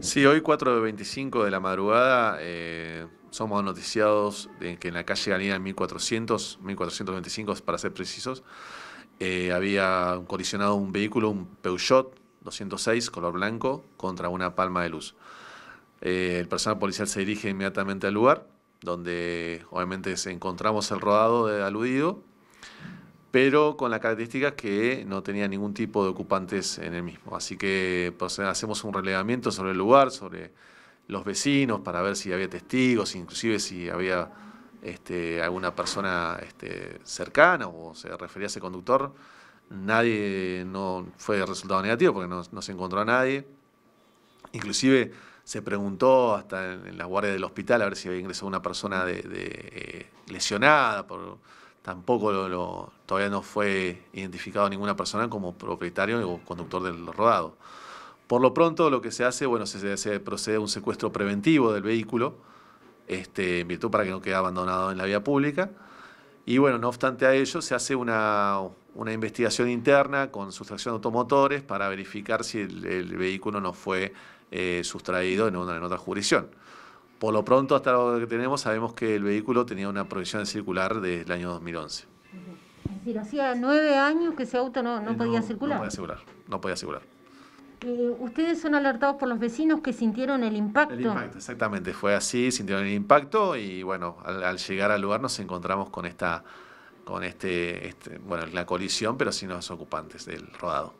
Sí, hoy 4 de 25 de la madrugada eh, somos noticiados de que en la calle Galina 1400, 1425 para ser precisos, eh, había colisionado un vehículo, un Peugeot 206 color blanco contra una palma de luz. Eh, el personal policial se dirige inmediatamente al lugar, donde obviamente encontramos el rodado de aludido pero con la característica que no tenía ningún tipo de ocupantes en el mismo. Así que pues, hacemos un relevamiento sobre el lugar, sobre los vecinos, para ver si había testigos, inclusive si había este, alguna persona este, cercana o se refería a ese conductor. Nadie no fue resultado negativo porque no, se encontró a nadie. Inclusive se preguntó hasta en, la guardia del hospital a ver si había ingresado una persona de, eh, lesionada por tampoco lo, todavía no fue identificado ninguna persona como propietario o conductor del rodado. Por lo pronto lo que se hace, bueno, se, procede a un secuestro preventivo del vehículo, este, en virtud para que no quede abandonado en la vía pública. Y bueno, no obstante a ello, se hace una, investigación interna con sustracción de automotores para verificar si el, vehículo no fue eh, sustraído en, una, en otra jurisdicción. Por lo pronto, hasta lo que tenemos, sabemos que el vehículo tenía una prohibición de circular desde el año 2011. Es decir, hacía nueve años que ese auto no, no, podía circular. No podía circular, no podía circular. Eh, ¿Ustedes son alertados por los vecinos que sintieron el impacto? El impacto, exactamente, fue así, sintieron el impacto y bueno, al, llegar al lugar nos encontramos con esta, con este, este, bueno, la colisión, pero sin los ocupantes del rodado.